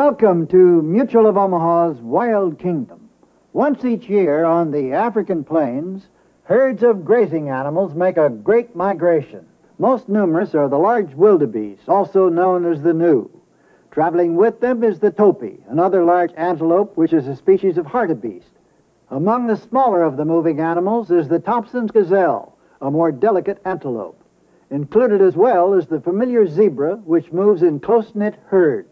Welcome to Mutual of Omaha's Wild Kingdom. Once each year on the African plains, herds of grazing animals make a great migration. Most numerous are the large wildebeest, also known as the gnu. Traveling with them is the topi, another large antelope which is a species of hartebeest. Among the smaller of the moving animals is the Thomson's gazelle, a more delicate antelope. Included as well is the familiar zebra, which moves in close-knit herds.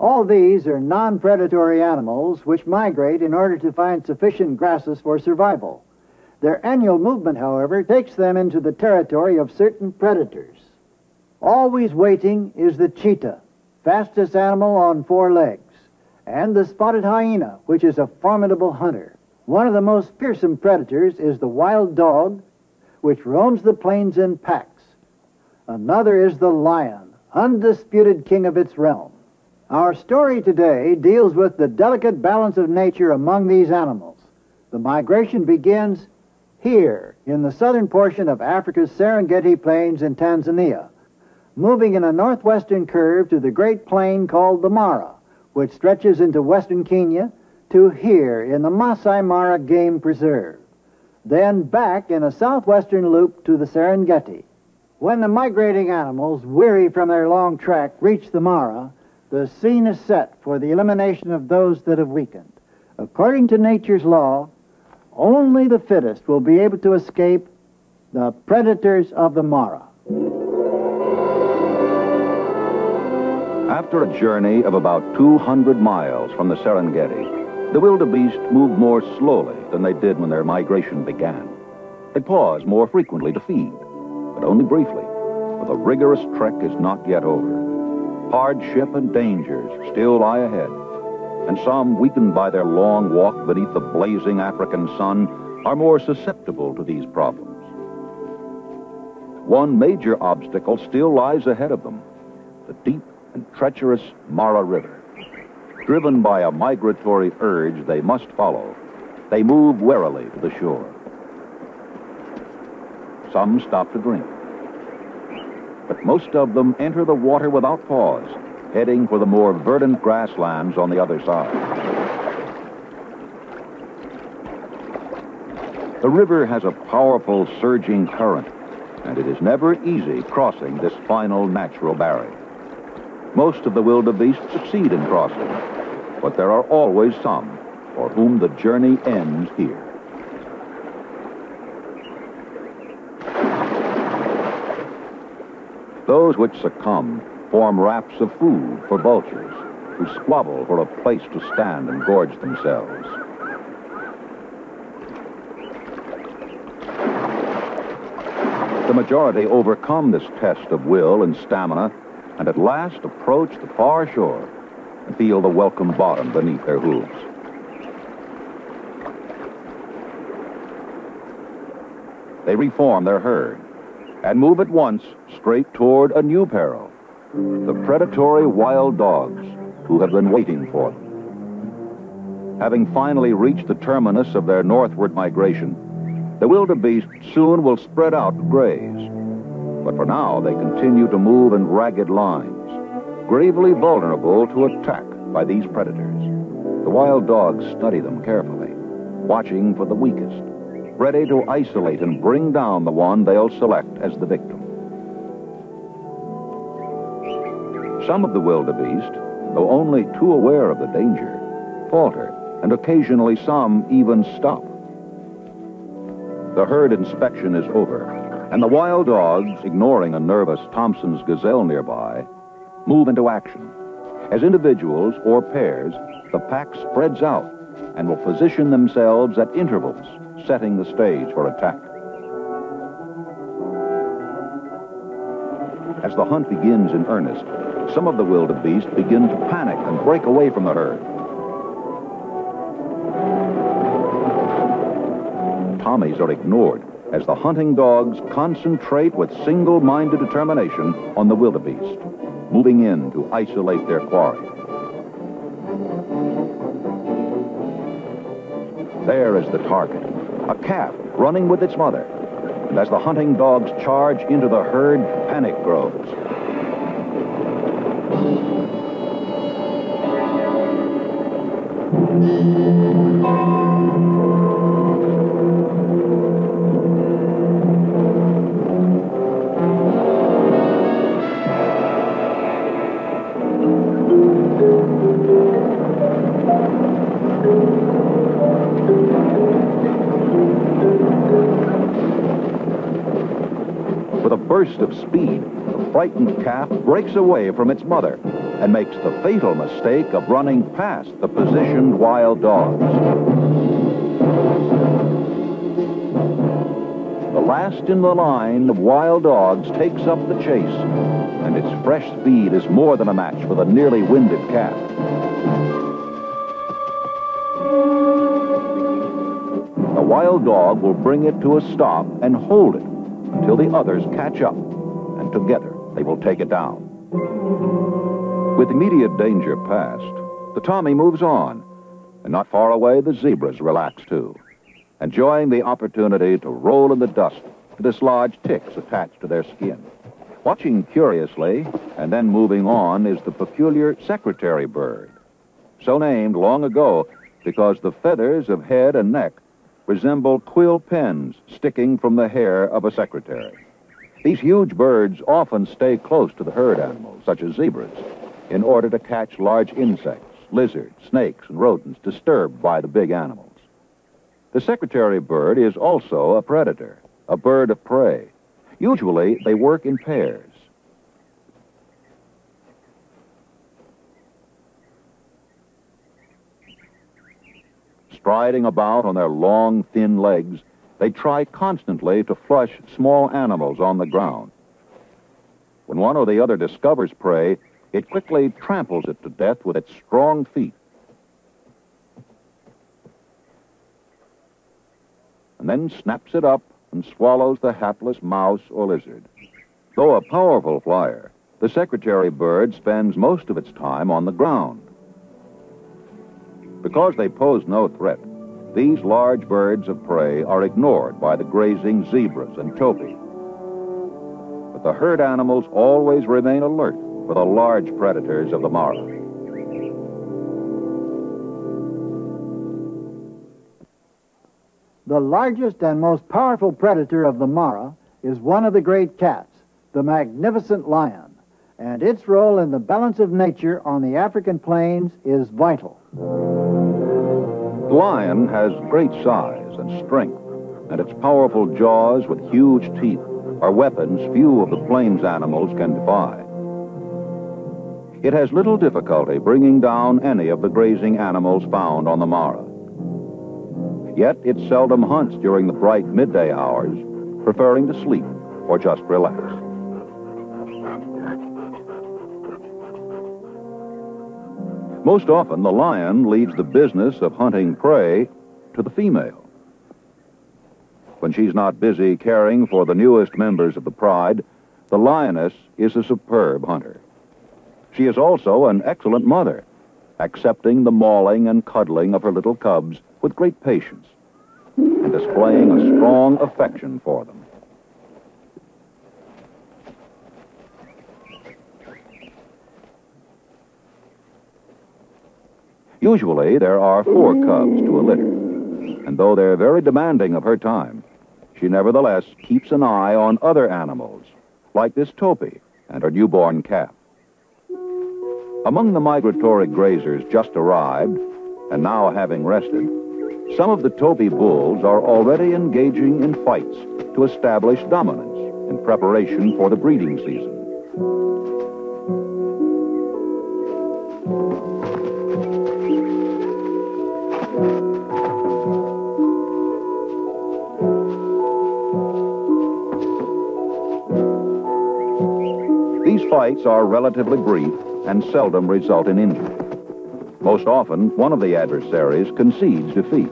All these are non-predatory animals which migrate in order to find sufficient grasses for survival. Their annual movement, however, takes them into the territory of certain predators. Always waiting is the cheetah, fastest animal on four legs, and the spotted hyena, which is a formidable hunter. One of the most fearsome predators is the wild dog, which roams the plains in packs. Another is the lion, undisputed king of its realm. Our story today deals with the delicate balance of nature among these animals. The migration begins here in the southern portion of Africa's Serengeti Plains in Tanzania, moving in a northwestern curve to the great plain called the Mara, which stretches into western Kenya to here in the Masai Mara Game Preserve, then back in a southwestern loop to the Serengeti. When the migrating animals, weary from their long trek, reach the Mara, the scene is set for the elimination of those that have weakened. According to nature's law, only the fittest will be able to escape the predators of the Mara. After a journey of about 200 miles from the Serengeti, the wildebeest moved more slowly than they did when their migration began. They pause more frequently to feed, but only briefly, for the rigorous trek is not yet over. Hardship and dangers still lie ahead, and some, weakened by their long walk beneath the blazing African sun, are more susceptible to these problems. One major obstacle still lies ahead of them, the deep and treacherous Mara River. Driven by a migratory urge they must follow, they move warily to the shore. Some stop to drink but most of them enter the water without pause, heading for the more verdant grasslands on the other side. The river has a powerful surging current, and it is never easy crossing this final natural barrier. Most of the wildebeest succeed in crossing, but there are always some for whom the journey ends here. Those which succumb form rafts of food for vultures who squabble for a place to stand and gorge themselves. The majority overcome this test of will and stamina and at last approach the far shore and feel the welcome bottom beneath their hooves. They reform their herd and move at once straight toward a new peril the predatory wild dogs who have been waiting for them. Having finally reached the terminus of their northward migration, the wildebeest soon will spread out to graze. But for now, they continue to move in ragged lines, gravely vulnerable to attack by these predators. The wild dogs study them carefully, watching for the weakest ready to isolate and bring down the one they'll select as the victim. Some of the wildebeest, though only too aware of the danger, falter, and occasionally some even stop. The herd inspection is over, and the wild dogs, ignoring a nervous Thomson's gazelle nearby, move into action. As individuals or pairs, the pack spreads out and will position themselves at intervals setting the stage for attack. As the hunt begins in earnest, some of the wildebeest begin to panic and break away from the herd. Tommies are ignored as the hunting dogs concentrate with single-minded determination on the wildebeest, moving in to isolate their quarry. There is the target, a calf running with its mother. And as the hunting dogs charge into the herd, panic grows. Burst of speed, the frightened calf breaks away from its mother and makes the fatal mistake of running past the positioned wild dogs. The last in the line of wild dogs takes up the chase, and its fresh speed is more than a match for the nearly winded calf. The wild dog will bring it to a stop and hold it until the others catch up, and together they will take it down. With immediate danger past, the Tommy moves on, and not far away the zebras relax too, enjoying the opportunity to roll in the dust to dislodge ticks attached to their skin. Watching curiously and then moving on is the peculiar secretary bird, so named long ago because the feathers of head and neck resemble quill pens sticking from the hair of a secretary. These huge birds often stay close to the herd animals, such as zebras, in order to catch large insects, lizards, snakes, and rodents disturbed by the big animals. The secretary bird is also a predator, a bird of prey. Usually, they work in pairs. Striding about on their long, thin legs, they try constantly to flush small animals on the ground. When one or the other discovers prey, it quickly tramples it to death with its strong feet. And then snaps it up and swallows the hapless mouse or lizard. Though a powerful flyer, the secretary bird spends most of its time on the ground. Because they pose no threat, these large birds of prey are ignored by the grazing zebras and topi. But the herd animals always remain alert for the large predators of the Mara. The largest and most powerful predator of the Mara is one of the great cats, the magnificent lion, and its role in the balance of nature on the African plains is vital. Lion has great size and strength, and its powerful jaws with huge teeth are weapons few of the plains animals can defy. It has little difficulty bringing down any of the grazing animals found on the Mara. Yet it seldom hunts during the bright midday hours, preferring to sleep or just relax. Most often, the lion leaves the business of hunting prey to the female. When she's not busy caring for the newest members of the pride, the lioness is a superb hunter. She is also an excellent mother, accepting the mauling and cuddling of her little cubs with great patience and displaying a strong affection for them. Usually, there are four cubs to a litter, and though they're very demanding of her time, she nevertheless keeps an eye on other animals, like this topi and her newborn calf. Among the migratory grazers just arrived, and now having rested, some of the topi bulls are already engaging in fights to establish dominance in preparation for the breeding season. These fights are relatively brief and seldom result in injury. Most often, one of the adversaries concedes defeat.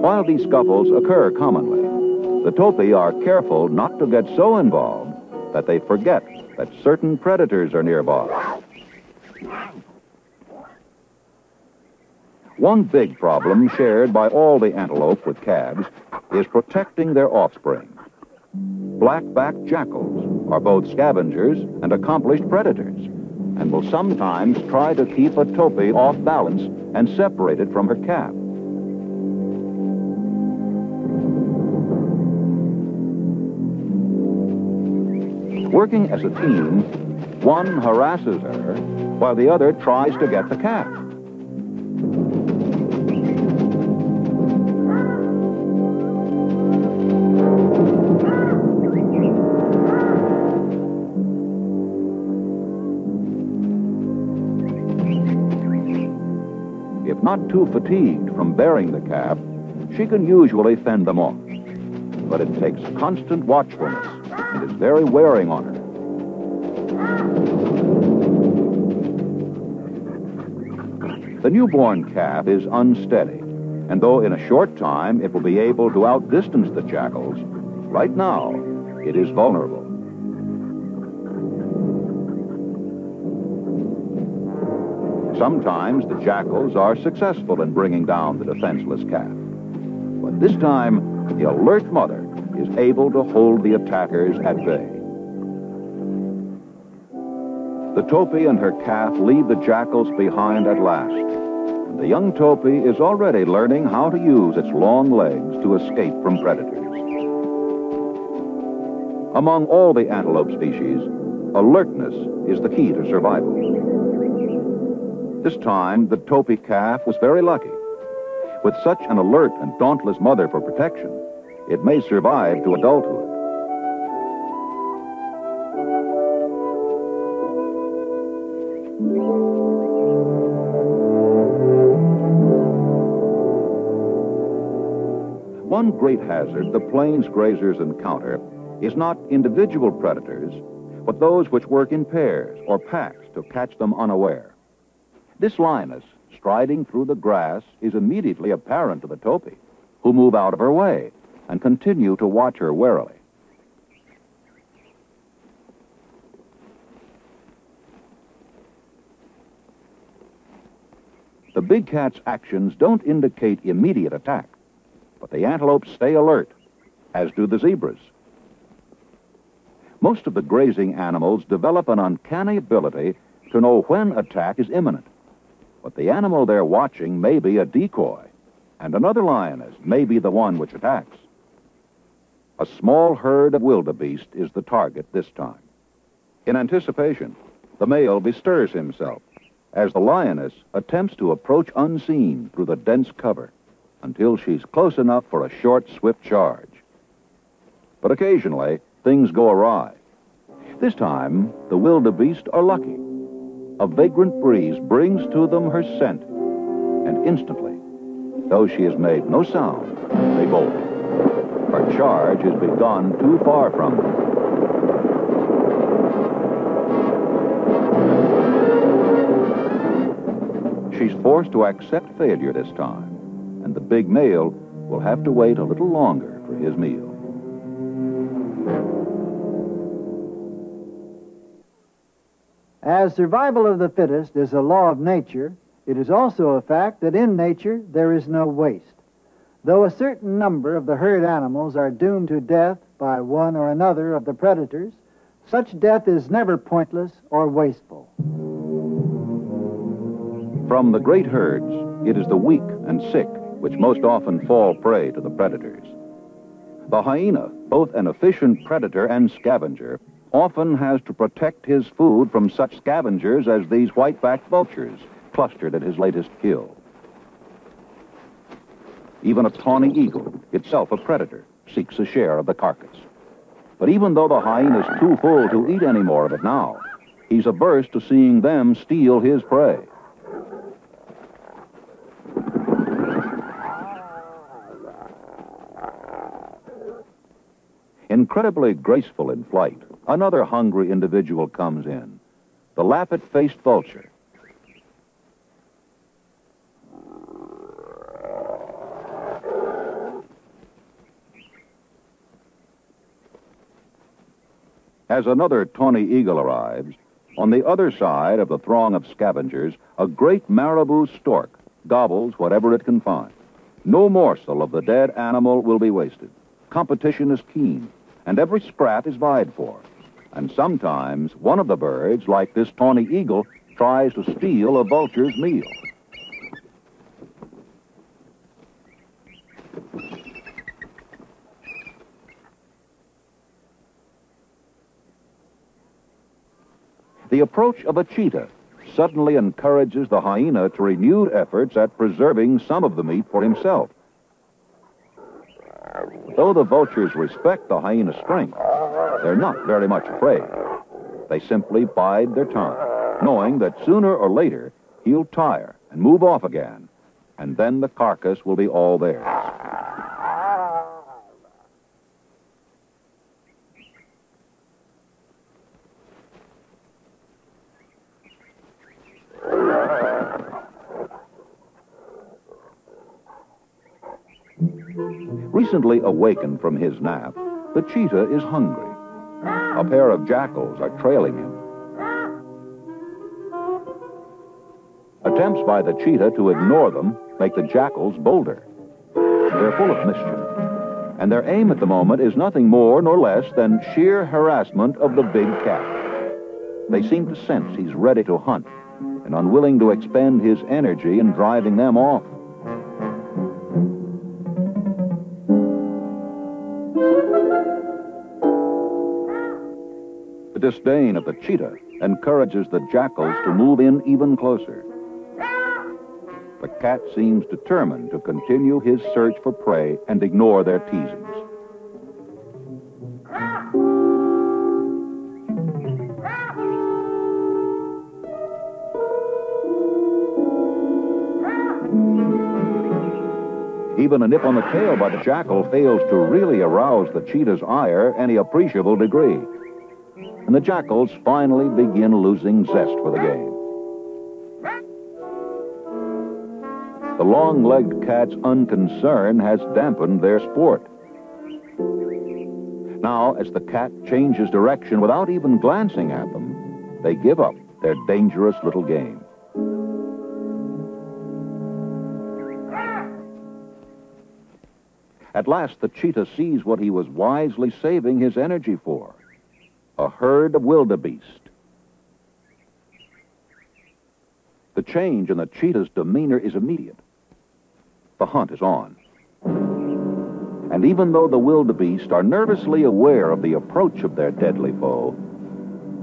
While these scuffles occur commonly, the topi are careful not to get so involved that they forget that certain predators are nearby. One big problem shared by all the antelope with calves is protecting their offspring. Black-backed jackals are both scavengers and accomplished predators and will sometimes try to keep a topi off balance and separate it from her calf. Working as a team, one harasses her while the other tries to get the calf. If not too fatigued from bearing the calf, she can usually fend them off. But it takes constant watchfulness and is very wearing on her. The newborn calf is unsteady, and though in a short time it will be able to outdistance the jackals, right now it is vulnerable. Sometimes the jackals are successful in bringing down the defenseless calf. But this time, the alert mother is able to hold the attackers at bay. The topi and her calf leave the jackals behind at last. And the young topi is already learning how to use its long legs to escape from predators. Among all the antelope species, alertness is the key to survival. This time, the topi calf was very lucky. With such an alert and dauntless mother for protection, it may survive to adulthood. One great hazard the plains grazers encounter is not individual predators, but those which work in pairs or packs to catch them unaware. This lioness, striding through the grass, is immediately apparent to the topi, who move out of her way and continue to watch her warily. The big cat's actions don't indicate immediate attack, but the antelopes stay alert, as do the zebras. Most of the grazing animals develop an uncanny ability to know when attack is imminent. But the animal they're watching may be a decoy, and another lioness may be the one which attacks. A small herd of wildebeest is the target this time. In anticipation, the male bestirs himself as the lioness attempts to approach unseen through the dense cover until she's close enough for a short, swift charge. But occasionally, things go awry. This time, the wildebeest are lucky. A vagrant breeze brings to them her scent, and instantly, though she has made no sound, they bolt. Her charge has begun too far from them. She's forced to accept failure this time, and the big male will have to wait a little longer for his meal. As survival of the fittest is a law of nature, it is also a fact that in nature there is no waste. Though a certain number of the herd animals are doomed to death by one or another of the predators, such death is never pointless or wasteful. From the great herds, it is the weak and sick which most often fall prey to the predators. The hyena, both an efficient predator and scavenger, often has to protect his food from such scavengers as these white-backed vultures clustered at his latest kill. Even a tawny eagle, itself a predator, seeks a share of the carcass. But even though the hyena is too full to eat any more of it now, he's averse to seeing them steal his prey. Incredibly graceful in flight, another hungry individual comes in, the lappet-faced vulture. As another tawny eagle arrives, on the other side of the throng of scavengers, a great marabou stork gobbles whatever it can find. No morsel of the dead animal will be wasted. Competition is keen, and every scrap is vied for. And sometimes one of the birds, like this tawny eagle, tries to steal a vulture's meal. The approach of a cheetah suddenly encourages the hyena to renewed efforts at preserving some of the meat for himself. Though the vultures respect the hyena's strength, they're not very much afraid. They simply bide their time, knowing that sooner or later he'll tire and move off again, and then the carcass will be all theirs. Recently awakened from his nap, the cheetah is hungry. A pair of jackals are trailing him. Attempts by the cheetah to ignore them make the jackals bolder. They're full of mischief, and their aim at the moment is nothing more nor less than sheer harassment of the big cat. They seem to sense he's ready to hunt and unwilling to expend his energy in driving them off. Disdain of the cheetah encourages the jackals to move in even closer. The cat seems determined to continue his search for prey and ignore their teasings. Even a nip on the tail by the jackal fails to really arouse the cheetah's ire any appreciable degree and the jackals finally begin losing zest for the game. The long-legged cat's unconcern has dampened their sport. Now, as the cat changes direction without even glancing at them, they give up their dangerous little game. At last, the cheetah sees what he was wisely saving his energy for a herd of wildebeest. The change in the cheetah's demeanor is immediate. The hunt is on. And even though the wildebeest are nervously aware of the approach of their deadly foe,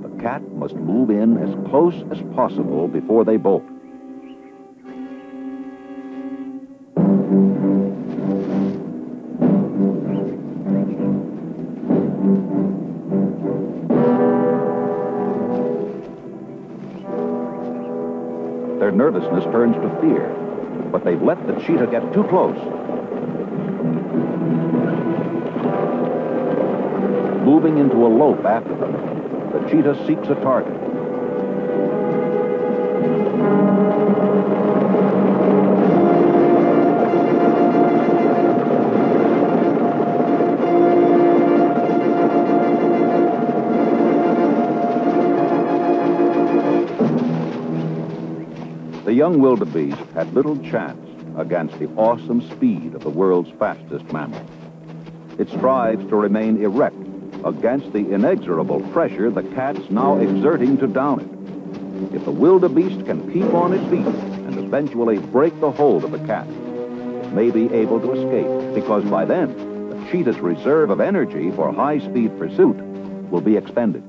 the cat must move in as close as possible before they bolt. Nervousness turns to fear, but they've let the cheetah get too close. Moving into a lope after them, the cheetah seeks a target. Young wildebeest had little chance against the awesome speed of the world's fastest mammal. It strives to remain erect against the inexorable pressure the cat's now exerting to down it. If the wildebeest can keep on its feet and eventually break the hold of the cat, it may be able to escape because by then the cheetah's reserve of energy for high-speed pursuit will be expended.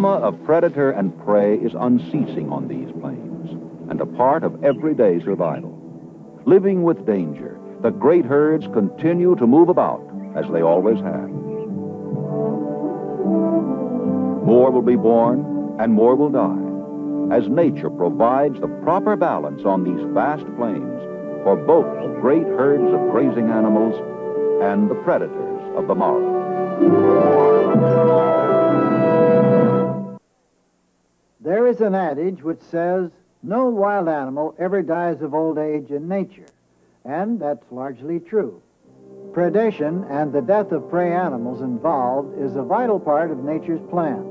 Drama of predator and prey is unceasing on these plains and a part of everyday survival. Living with danger, the great herds continue to move about as they always have. More will be born and more will die. as nature provides the proper balance on these vast plains for both great herds of grazing animals and the predators of the Mara. There is an adage which says, no wild animal ever dies of old age in nature, and that's largely true. Predation and the death of prey animals involved is a vital part of nature's plan.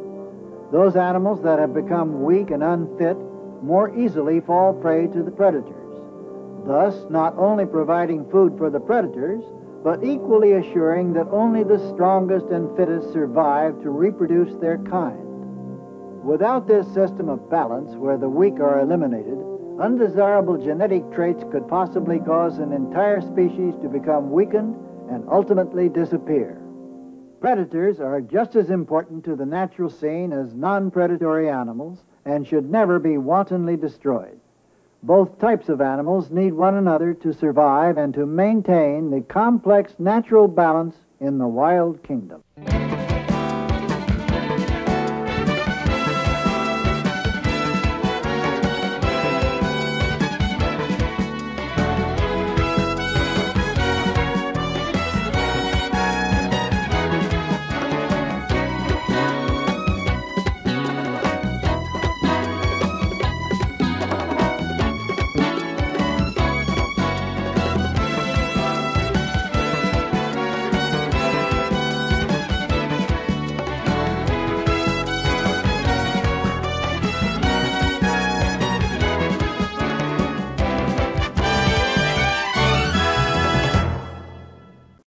Those animals that have become weak and unfit more easily fall prey to the predators, thus not only providing food for the predators, but equally assuring that only the strongest and fittest survive to reproduce their kind. Without this system of balance, where the weak are eliminated, undesirable genetic traits could possibly cause an entire species to become weakened and ultimately disappear. Predators are just as important to the natural scene as non predatory animals and should never be wantonly destroyed. Both types of animals need one another to survive and to maintain the complex natural balance in the wild kingdom.